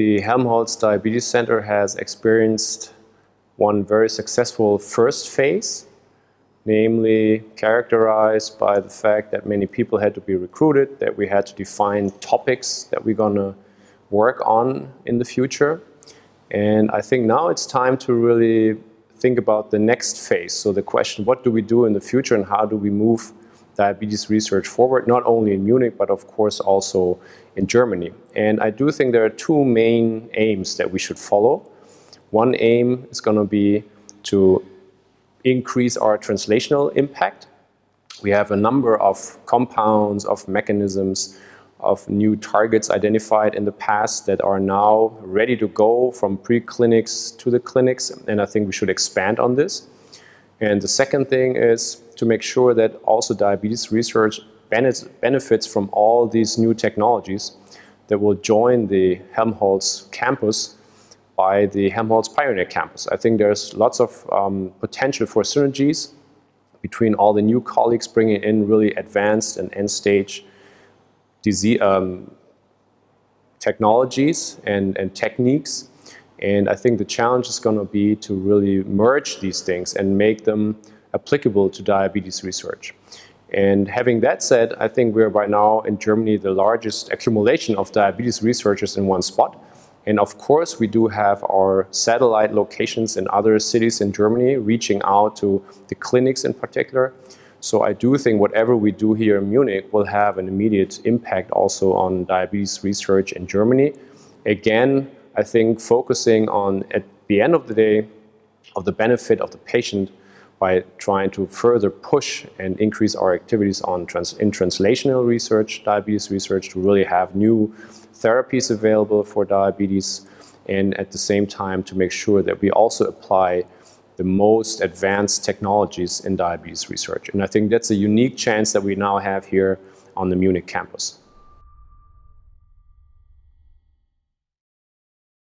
the Helmholtz Diabetes Center has experienced one very successful first phase, namely characterized by the fact that many people had to be recruited, that we had to define topics that we're going to work on in the future. And I think now it's time to really think about the next phase. So the question, what do we do in the future and how do we move diabetes research forward, not only in Munich, but of course also in Germany. And I do think there are two main aims that we should follow. One aim is going to be to increase our translational impact. We have a number of compounds, of mechanisms, of new targets identified in the past that are now ready to go from pre-clinics to the clinics, and I think we should expand on this. And the second thing is to make sure that also diabetes research benefits from all these new technologies that will join the Helmholtz campus by the Helmholtz Pioneer Campus. I think there's lots of um, potential for synergies between all the new colleagues bringing in really advanced and end-stage disease, um, technologies and, and techniques. And I think the challenge is going to be to really merge these things and make them applicable to diabetes research. And having that said, I think we're by now in Germany the largest accumulation of diabetes researchers in one spot. And of course, we do have our satellite locations in other cities in Germany, reaching out to the clinics in particular. So I do think whatever we do here in Munich will have an immediate impact also on diabetes research in Germany. Again, I think focusing on, at the end of the day, of the benefit of the patient by trying to further push and increase our activities on trans in translational research, diabetes research, to really have new therapies available for diabetes, and at the same time to make sure that we also apply the most advanced technologies in diabetes research. And I think that's a unique chance that we now have here on the Munich campus.